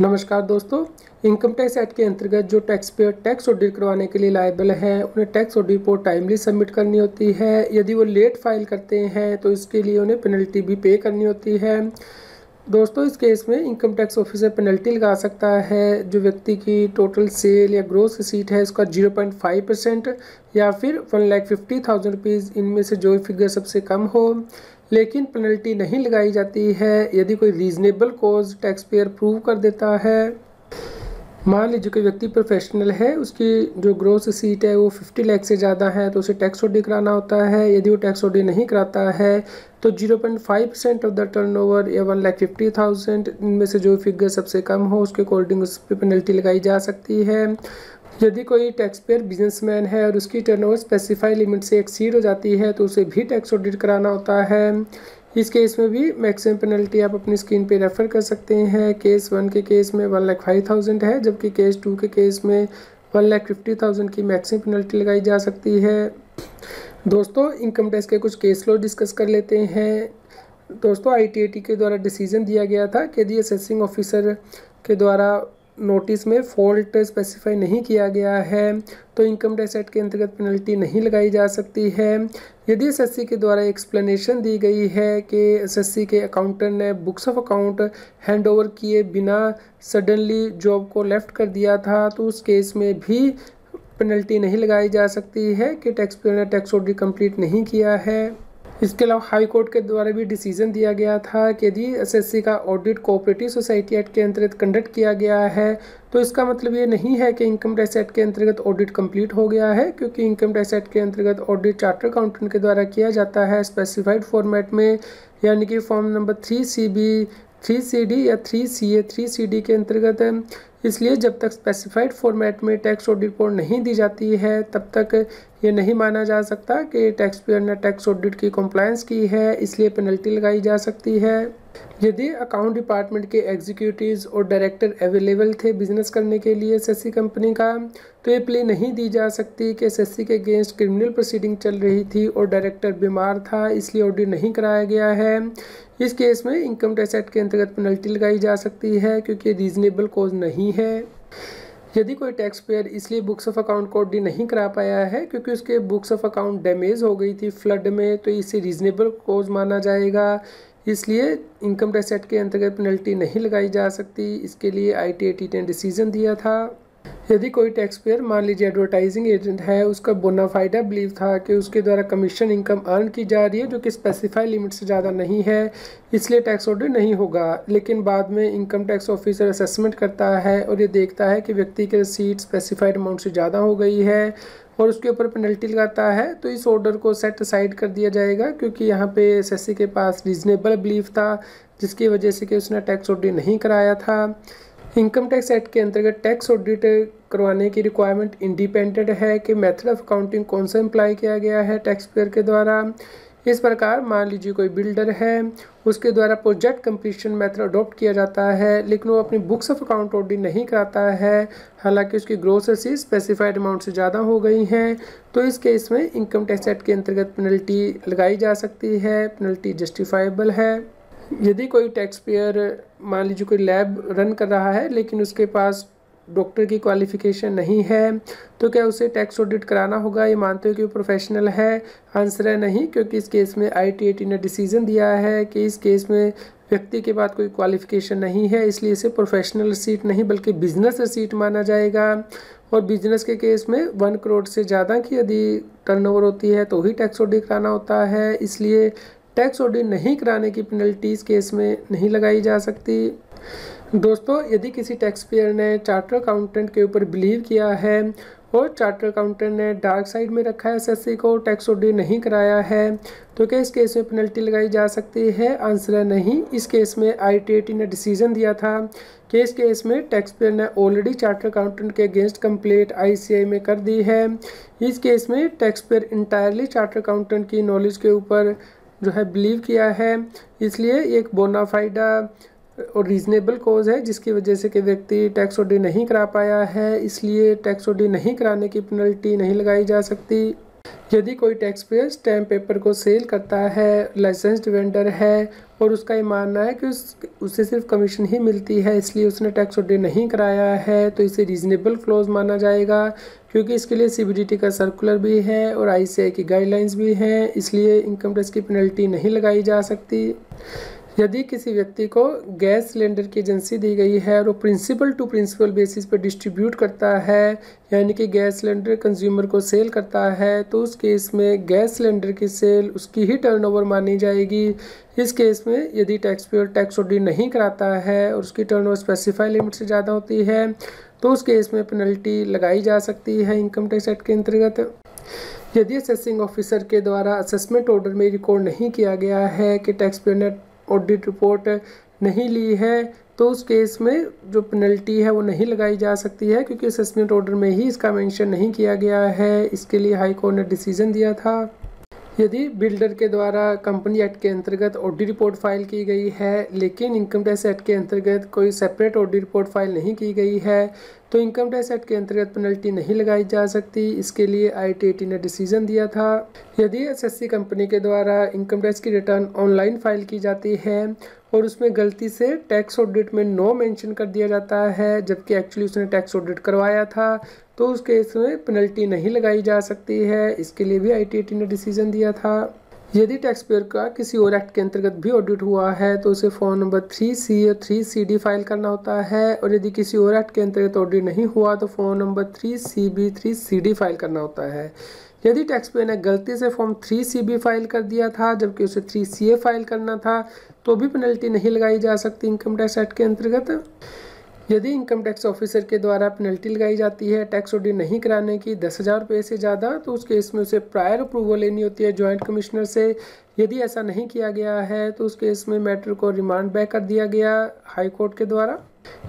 नमस्कार दोस्तों income tax act के अंतर्गत जो टैक्स पेयर टैक्स ऑडिट करवाने के लिए लाइबल है, उन्हें tax audit report timely submit करनी होती है। यदि वो लेट फ़ाइल करते हैं तो इसके लिए उन्हें पेनल्टी भी पे करनी होती है। दोस्तों, इस केस में इनकम टैक्स ऑफिसर पेनल्टी लगा सकता है। जो व्यक्ति की टोटल सेल या ग्रोस रिसीट है, उसका ज़ीरो पॉइंट फाइव परसेंट या फिर one lakh fifty thousand rupees इनमें से जो फिगर सबसे कम हो। लेकिन पेनल्टी नहीं लगाई जाती है। यदि कोई reasonable cause tax payer prove कर देता है, मान लीजिए कोई व्यक्ति प्रोफेशनल है, उसकी जो ग्रोस सीट है वो 50 लाख से ज़्यादा है तो उसे टैक्स ओडी कराना होता है। यदि वो टैक्स ओडी नहीं कराता है तो 0.5 परसेंट ऑफ़ द टर्नओवर या वन लाख फिफ्टी थाउज़ेंड इनमें से जो फिगर सबसे कम हो, उसके अकॉर्डिंग उस पर पेनल्टी लगाई जा सकती है। यदि कोई टैक्स पेयर बिजनेसमैन है और उसकी टर्नओवर स्पेसिफाई लिमिट से एक्सीड हो जाती है तो उसे भी टैक्स ऑडिट कराना होता है। इस केस में भी मैक्सिमम पेनल्टी आप अपनी स्क्रीन पे रेफ़र कर सकते हैं। केस वन के केस में वन लाख फाइव थाउज़ेंड है, जबकि केस टू के केस में वन लाख फिफ्टी थाउज़ेंड की मैक्सिमम पेनल्टी लगाई जा सकती है। दोस्तों इनकम टैक्स के कुछ केस लो डिस्कस कर लेते हैं। दोस्तों आई के द्वारा डिसीज़न दिया गया था कि यदि असेसिंग ऑफिसर के द्वारा नोटिस में फॉल्ट स्पेसिफाई नहीं किया गया है तो इनकम टैक्स एक्ट के अंतर्गत पेनल्टी नहीं लगाई जा सकती है। यदि एसएससी के द्वारा एक्सप्लेनेशन दी गई है कि एसएससी के अकाउंटेंट ने books of account hand over किए बिना सडनली जॉब को लेफ़्ट कर दिया था तो उस केस में भी पेनल्टी नहीं लगाई जा सकती है कि टैक्स पेयर ने टैक्स ऑडिट कंप्लीट नहीं किया है। इसके अलावा हाई कोर्ट के द्वारा भी डिसीज़न दिया गया था कि यदि एसएससी का ऑडिट कोऑपरेटिव सोसाइटी एक्ट के अंतर्गत कंडक्ट किया गया है तो इसका मतलब ये नहीं है कि इनकम टैक्स एक्ट के अंतर्गत ऑडिट कंप्लीट हो गया है, क्योंकि इनकम टैक्स एक्ट के अंतर्गत ऑडिट चार्टर अकाउंटेंट के द्वारा किया जाता है स्पेसिफाइड फॉर्मेट में, यानी कि form number three C B three C D या three C A three C D के अंतर्गत। इसलिए जब तक स्पेसिफाइड फॉर्मेट में टैक्स ऑडिट रिपोर्ट नहीं दी जाती है, तब तक ये नहीं माना जा सकता कि टैक्स पेयर ने टैक्स ऑडिट की कंप्लायंस की है, इसलिए पेनल्टी लगाई जा सकती है। यदि अकाउंट डिपार्टमेंट के एग्जीक्यूटिव्स और डायरेक्टर अवेलेबल थे बिज़नेस करने के लिए एस कंपनी का तो ये प्ले नहीं दी जा सकती कि एस के अगेंस्ट क्रिमिनल प्रोसीडिंग चल रही थी और डायरेक्टर बीमार था, इसलिए ऑडिट नहीं कराया गया है। इस केस में इनकम टैक्स एक्ट के अंतर्गत पेनल्टी लगाई जा सकती है क्योंकि रीजनेबल कोज नहीं है। यदि कोई टैक्स पेयर इसलिए बुक्स ऑफ़ अकाउंट को डी नहीं करा पाया है क्योंकि उसके बुक्स ऑफ़ अकाउंट डैमेज हो गई थी फ्लड में तो इसे रीजनेबल कोज माना जाएगा। इसलिए इनकम टैक्स एक्ट के अंतर्गत पेनल्टी नहीं लगाई जा सकती। इसके लिए आई टी ने डिसीज़न दिया था। यदि कोई टैक्स पेयर मान लीजिए एडवर्टाइजिंग एजेंट है, उसका बोनाफाइडा बिलीव था कि उसके द्वारा कमीशन इनकम अर्न की जा रही है, जो कि स्पेसिफाई लिमिट से ज़्यादा नहीं है, इसलिए टैक्स ऑर्डर नहीं होगा। लेकिन बाद में इनकम टैक्स ऑफिसर असेसमेंट करता है और ये देखता है कि व्यक्ति की रसीट स्पेसिफाइड अमाउंट से ज़्यादा हो गई है। और उसके ऊपर पेनल्टी लगाता है तो इस ऑर्डर को सेट साइड कर दिया जाएगा, क्योंकि यहाँ पे एस के पास रीजनेबल बिलीफ था, जिसकी वजह से कि उसने टैक्स ऑडिट नहीं कराया था। इनकम टैक्स एक्ट के अंतर्गत टैक्स ऑडिट करवाने की रिक्वायरमेंट इंडिपेंडेंट है कि मेथड ऑफ़ अकाउंटिंग कौन सा इम्प्लाई किया गया है टैक्स पेयर के द्वारा। इस प्रकार मान लीजिए कोई बिल्डर है, उसके द्वारा प्रोजेक्ट कंप्लीशन मेथड अडॉप्ट किया जाता है, लेकिन वो अपनी बुक्स ऑफ़ अकाउंट ऑडिट नहीं कराता है, हालाँकि उसकी ग्रोस रसीद स्पेसिफाइड अमाउंट से ज़्यादा हो गई हैं तो इस केस में इनकम टैक्स एक्ट के अंतर्गत पेनल्टी लगाई जा सकती है पेनल्टी जस्टिफाइबल है। यदि कोई टैक्स पेयर मान लीजिए कोई लैब रन कर रहा है, लेकिन उसके पास डॉक्टर की क्वालिफिकेशन नहीं है तो क्या उसे टैक्स ऑडिट कराना होगा? ये मानते हो कि वो प्रोफेशनल है। आंसर है नहीं, क्योंकि इस केस में आई ने डिसीज़न दिया है कि इस केस में व्यक्ति के बाद कोई क्वालिफिकेशन नहीं है, इसलिए इसे प्रोफेशनल सीट नहीं, बल्कि बिज़नेस सीट माना जाएगा। और बिज़नेस के केस में वन करोड़ से ज़्यादा की यदि टर्नओवर होती है तो ही टैक्स ऑडिट कराना होता है। इसलिए टैक्स ऑडिट नहीं कराने की पेनल्टी इस केस में नहीं लगाई जा सकती। दोस्तों, यदि किसी टैक्स पेयर ने चार्टर अकाउंटेंट के ऊपर बिलीव किया है और चार्टर अकाउंटेंट ने डार्क साइड में रखा है एसएससी को टैक्स ऑडिट नहीं कराया है तो क्या इस केस में पेनल्टी लगाई जा सकती है? आंसर है नहीं। इस केस में आईटीएटी ने डिसीज़न दिया था कि इस केस में टैक्स पेयर ने ऑलरेडी चार्टर अकाउंटेंट के अगेंस्ट कंप्लेंट आईसीआई में कर दी है। इस केस में tax payer entirely charter accountant की नॉलेज के ऊपर जो है बिलीव किया है। इसलिए एक बोनाफाइडा और रीजनेबल कोज है, जिसकी वजह से कि व्यक्ति टैक्स ओडी नहीं करा पाया है, इसलिए टैक्स ओडी नहीं कराने की पेनल्टी नहीं लगाई जा सकती। यदि कोई टैक्स पेयर स्टैम्प पेपर को सेल करता है लाइसेंस्ड वेंडर है, और उसका ये मानना है कि उस, उसे सिर्फ़ कमीशन ही मिलती है, इसलिए उसने टैक्स ऑडिट नहीं कराया है तो इसे रीजनेबल क्लोज माना जाएगा, क्योंकि इसके लिए सीबीडीटी का सर्कुलर भी है और आई की गाइडलाइंस भी हैं, इसलिए इनकम टैक्स की पेनल्टी नहीं लगाई जा सकती। यदि किसी व्यक्ति को गैस सिलेंडर की एजेंसी दी गई है और वो प्रिंसिपल टू प्रिंसिपल बेसिस पर डिस्ट्रीब्यूट करता है, यानी कि गैस सिलेंडर कंज्यूमर को सेल करता है तो उस केस में गैस सिलेंडर की सेल उसकी ही टर्नओवर मानी जाएगी। इस केस में यदि टैक्स पेयर टैक्स ओडी नहीं कराता है और उसकी टर्नओवर स्पेसिफाई लिमिट से ज़्यादा होती है तो उस केस में पेनल्टी लगाई जा सकती है इनकम टैक्स एक्ट के अंतर्गत। यदि असेसिंग ऑफिसर के द्वारा असेसमेंट ऑर्डर में रिकॉर्ड नहीं किया गया है कि टैक्स पेयर ने ऑडिट रिपोर्ट नहीं ली है तो उस केस में जो पेनल्टी है वो नहीं लगाई जा सकती है, क्योंकि असेसमेंट ऑर्डर में ही इसका मेंशन नहीं किया गया है। इसके लिए हाई कोर्ट ने डिसीज़न दिया था। यदि बिल्डर के द्वारा कंपनी एक्ट के अंतर्गत ऑडी रिपोर्ट फ़ाइल की गई है, लेकिन इनकम टैक्स एक्ट के अंतर्गत कोई सेपरेट ऑडी रिपोर्ट फ़ाइल नहीं की गई है तो इनकम टैक्स एक्ट के अंतर्गत पेनल्टी नहीं लगाई जा सकती। इसके लिए आई ने डिसीज़न दिया था। यदि एसएससी कंपनी के द्वारा इनकम टैक्स की रिटर्न ऑनलाइन फ़ाइल की जाती है और उसमें गलती से टैक्स ऑडिट में नो मेंशन कर दिया जाता है, जबकि एक्चुअली उसने टैक्स ऑडिट करवाया था तो उस केस में पेनल्टी नहीं लगाई जा सकती है। इसके लिए भी आई ने डिसीज़न दिया था। यदि टैक्स पेयर का किसी और एक्ट के अंतर्गत भी ऑडिट हुआ है तो उसे फ़ोन नंबर थ्री सी या थ्री सी डी फ़ाइल करना होता है, और यदि किसी और एक्ट के अंतर्गत ऑडिट नहीं हुआ तो form number three C B three C D file करना होता है। यदि टैक्स पेयर ने गलती से form three C B file कर दिया था, जबकि उसे थ्री सी ए फ़ाइल करना था तो भी पेनल्टी नहीं लगाई जा सकती इनकम टैक्स एक्ट के अंतर्गत। यदि इनकम टैक्स ऑफिसर के द्वारा पेनल्टी लगाई जाती है टैक्स ऑडिट नहीं कराने की दस हज़ार रुपये से ज़्यादा तो उस केस में उसे प्रायर अप्रूवल लेनी होती है जॉइंट कमिश्नर से। यदि ऐसा नहीं किया गया है तो उस केस में मैटर को रिमांड बैक कर दिया गया हाई कोर्ट के द्वारा।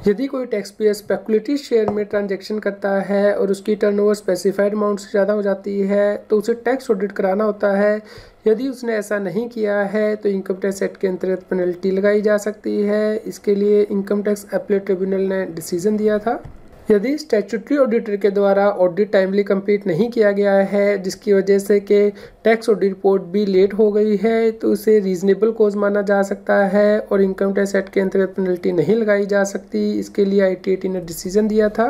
यदि कोई टैक्स पेयर स्पेकुलेटिव शेयर में ट्रांजैक्शन करता है और उसकी टर्नओवर स्पेसिफाइड अमाउंट से ज़्यादा हो जाती है तो उसे टैक्स ऑडिट कराना होता है। यदि उसने ऐसा नहीं किया है तो इनकम टैक्स एक्ट के अंतर्गत पेनल्टी लगाई जा सकती है। इसके लिए इनकम टैक्स अपलेट ट्रिब्यूनल ने डिसीज़न दिया था। यदि स्टैचुटरी ऑडिटर के द्वारा ऑडिट टाइमली कंप्लीट नहीं किया गया है, जिसकी वजह से कि टैक्स ऑडिट रिपोर्ट भी लेट हो गई है तो उसे रीजनेबल कोज माना जा सकता है और इनकम टैक्स एक्ट के अंतर्गत पेनल्टी नहीं लगाई जा सकती। इसके लिए आई ने डिसीज़न दिया था।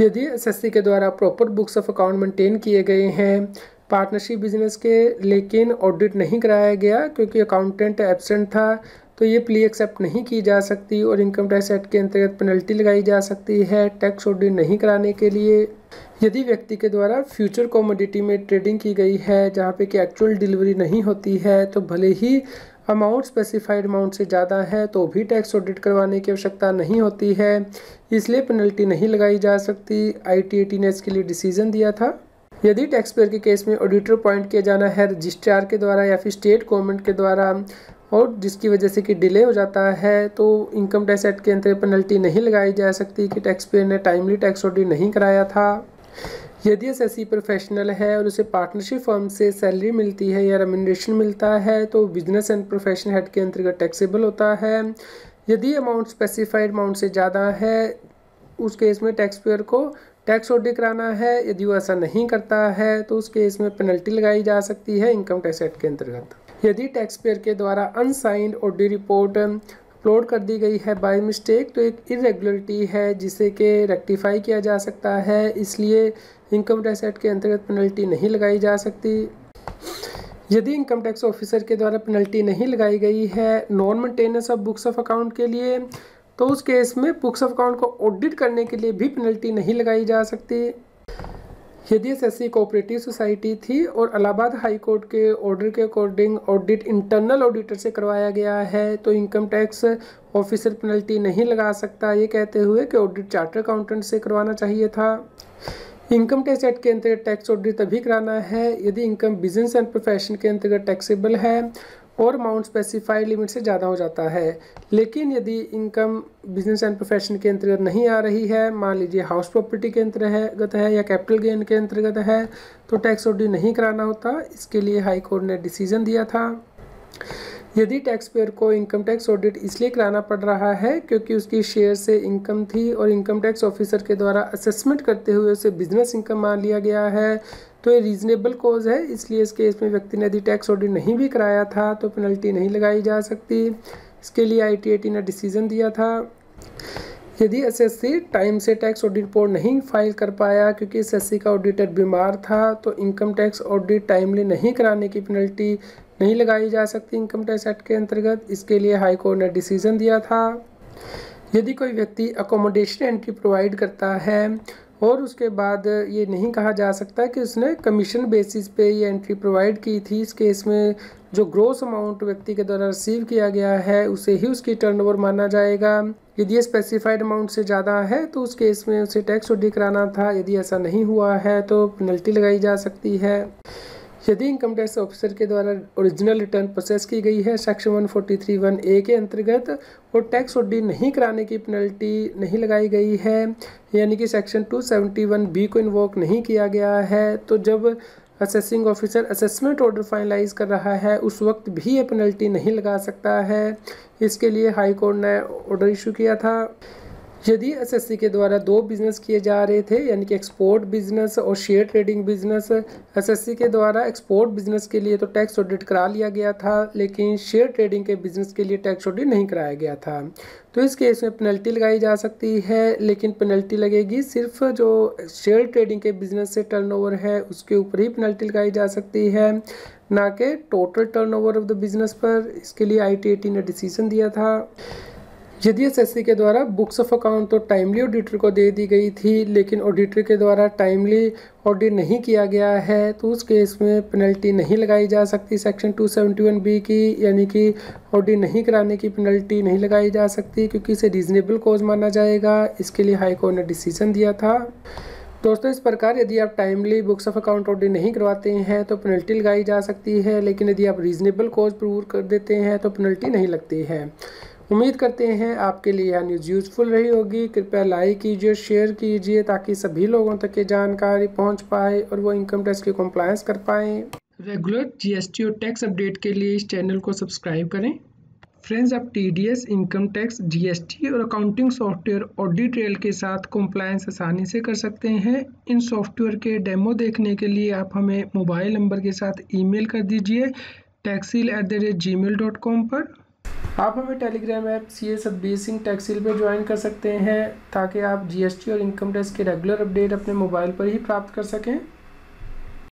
यदि एसएससी के द्वारा proper books of account maintain किए गए हैं पार्टनरशिप बिज़नेस के, लेकिन ऑडिट नहीं कराया गया, क्योंकि अकाउंटेंट एबसेंट था तो ये प्ली एक्सेप्ट नहीं की जा सकती और इनकम टैक्स एक्ट के अंतर्गत पेनल्टी लगाई जा सकती है टैक्स ऑडिट नहीं कराने के लिए। यदि व्यक्ति के द्वारा फ्यूचर कॉमोडिटी में ट्रेडिंग की गई है, जहाँ पे कि एक्चुअल डिलीवरी नहीं होती है तो भले ही अमाउंट स्पेसिफाइड अमाउंट से ज़्यादा है तो भी टैक्स ऑडिट करवाने की आवश्यकता नहीं होती है। इसलिए पेनल्टी नहीं लगाई जा सकती। आई ने इसके लिए डिसीज़न दिया था। यदि टैक्स पेयर के केस में ऑडिटर अपॉइंट किया जाना है रजिस्ट्रार के द्वारा या फिर स्टेट गवर्नमेंट के द्वारा और जिसकी वजह से कि डिले हो जाता है तो इनकम टैक्स एक्ट के अंतर्गत पेनल्टी नहीं लगाई जा सकती, कि टैक्स पेयर ने टाइमली टैक्स ऑडिट नहीं कराया था। यदि एस एस प्रोफेशनल है और उसे पार्टनरशिप फर्म से सैलरी मिलती है या रेमिनेशन मिलता है तो बिज़नेस एंड प्रोफेशन हेड के अंतर्गत टैक्सेबल होता है। यदि अमाउंट स्पेसिफाइड अमाउंट से ज़्यादा है, उस केस में टैक्स पेयर को टैक्स ऑडिट कराना है। यदि वो ऐसा नहीं करता है तो उस केस में पेनल्टी लगाई जा सकती है इनकम टैक्स एक्ट के अंतर्गत। यदि टैक्स पेयर के द्वारा अनसाइंड ऑडी रिपोर्ट अपलोड कर दी गई है बाय मिस्टेक तो एक इरेगुलरिटी है जिसे कि रेक्टिफाई किया जा सकता है। इसलिए इनकम टैक्स एक्ट के अंतर्गत पेनल्टी नहीं लगाई जा सकती। यदि इनकम टैक्स ऑफिसर के द्वारा पेनल्टी नहीं लगाई गई है non maintenance of books of account के लिए तो उस केस में बुक्स ऑफ़ अकाउंट को ऑडिट करने के लिए भी पेनल्टी नहीं लगाई जा सकती। यदि एस एस कोऑपरेटिव सोसाइटी थी और इलाहाबाद हाई कोर्ट के ऑर्डर के अकॉर्डिंग ऑडिट इंटरनल ऑडिटर से करवाया गया है तो इनकम टैक्स ऑफिसर पेनल्टी नहीं लगा सकता। ये कहते हुए कि ऑडिट चार्टर अकाउंटेंट से करवाना चाहिए था। इनकम टैक्स एक्ट के अंतर्गत टैक्स ऑडिट तभी कराना है यदि इनकम बिज़नेस एंड प्रोफेशन के अंतर्गत टैक्सेबल है। और अमाउंट स्पेसिफाइड लिमिट से ज़्यादा हो जाता है। लेकिन यदि इनकम बिज़नेस एंड प्रोफेशन के अंतर्गत नहीं आ रही है, मान लीजिए हाउस प्रॉपर्टी के अंतर्गत है या कैपिटल गेन के अंतर्गत है तो टैक्स ऑडिट नहीं कराना होता। इसके लिए हाई कोर्ट ने डिसीज़न दिया था। यदि टैक्स पेयर को इनकम टैक्स ऑडिट इसलिए कराना पड़ रहा है क्योंकि उसकी शेयर से इनकम थी और इनकम टैक्स ऑफिसर के द्वारा असेसमेंट करते हुए उसे बिज़नेस इनकम मान लिया गया है तो ये रीजनेबल कोज है, इसलिए इस केस में व्यक्ति ने यदि टैक्स ऑडिट नहीं भी कराया था तो पेनल्टी नहीं लगाई जा सकती। इसके लिए आई ने डिसीज़न दिया था। यदि एसएससी टाइम से टैक्स ऑडिट रिपोर्ट नहीं फ़ाइल कर पाया, क्योंकि एसएससी का ऑडिटर बीमार था तो इनकम टैक्स ऑडिट टाइमली नहीं कराने की पेनल्टी नहीं लगाई जा सकती इनकम टैक्स एक्ट के अंतर्गत। इसके लिए हाई कोर्ट ने डिसीज़न दिया था। यदि कोई व्यक्ति अकोमोडेशन एंट्री प्रोवाइड करता है और उसके बाद ये नहीं कहा जा सकता कि उसने कमीशन बेसिस पे ये एंट्री प्रोवाइड की थी। इस केस में जो ग्रोस अमाउंट व्यक्ति के द्वारा रिसीव किया गया है, उसे ही उसकी टर्नओवर माना जाएगा। यदि ये स्पेसिफाइड अमाउंट से ज़्यादा है तो उस केस में उसे टैक्स उडी कराना था। यदि ऐसा नहीं हुआ है तो पेनल्टी लगाई जा सकती है। यदि इनकम टैक्स ऑफिसर के द्वारा ओरिजिनल रिटर्न प्रोसेस की गई है section one forty three one A के अंतर्गत, और टैक्स ओडी नहीं कराने की पेनल्टी नहीं लगाई गई है, यानी कि section two seventy one B को इन्वोक नहीं किया गया है तो जब assessing officer assessment order finalise कर रहा है, उस वक्त भी ये पेनल्टी नहीं लगा सकता है। इसके लिए हाई कोर्ट ने ऑर्डर इशू किया था। यदि एसएससी के द्वारा दो बिज़नेस किए जा रहे थे, यानी कि एक्सपोर्ट बिज़नेस और शेयर ट्रेडिंग बिज़नेस एसएससी के द्वारा एक्सपोर्ट बिज़नेस के लिए तो टैक्स ऑडिट करा लिया गया था, लेकिन शेयर ट्रेडिंग के बिज़नेस के लिए टैक्स ऑडिट नहीं कराया गया था। तो इस केस में पेनल्टी लगाई जा सकती है, लेकिन पेनल्टी लगेगी सिर्फ़ जो शेयर ट्रेडिंग के बिज़नेस से टर्नओवर है, उसके ऊपर ही पेनल्टी लगाई जा सकती है, ना कि total turnover of the business पर। इसके लिए आई ने डिसीज़न दिया था। यदि एसएससी के द्वारा बुक्स ऑफ़ अकाउंट तो टाइमली ऑडिटर को दे दी गई थी, लेकिन ऑडिटर के द्वारा टाइमली ऑडिट नहीं किया गया है तो उस केस में पेनल्टी नहीं लगाई जा सकती। सेक्शन 271 बी की, यानी कि ऑडिट नहीं कराने की पेनल्टी नहीं लगाई जा सकती, क्योंकि इसे रीजनेबल कोज माना जाएगा। इसके लिए हाई कोर्ट ने डिसीज़न दिया था। दोस्तों, इस प्रकार यदि आप timely books of account audit नहीं करवाते हैं तो पेनल्टी लगाई जा सकती है, लेकिन यदि आप रीजनेबल कोज प्रूव कर देते हैं तो पेनल्टी नहीं लगती है। उम्मीद करते हैं आपके लिए यह न्यूज़ यूज़फुल रही होगी। कृपया लाइक कीजिए शेयर कीजिए, ताकि सभी लोगों तक ये जानकारी पहुँच पाए और वो इनकम टैक्स की कम्प्लायंस कर पाएँ। रेगुलर जीएसटी और टैक्स अपडेट के लिए इस चैनल को सब्सक्राइब करें। फ्रेंड्स आप टीडीएस इनकम टैक्स जीएसटी और अकाउंटिंग सॉफ्टवेयर ऑडिट ट्रेल के साथ कॉम्प्लायंस आसानी से कर सकते हैं। इन सॉफ्टवेयर के डेमो देखने के लिए आप हमें मोबाइल नंबर के साथ ईमेल कर दीजिए taxeel at the rate Gmail dot com पर। आप हमें Telegram app C S Sadbir Singh taxeel पर ज्वाइन कर सकते हैं ताकि आप जीएसटी और इनकम टैक्स के रेगुलर अपडेट अपने मोबाइल पर ही प्राप्त कर सकें।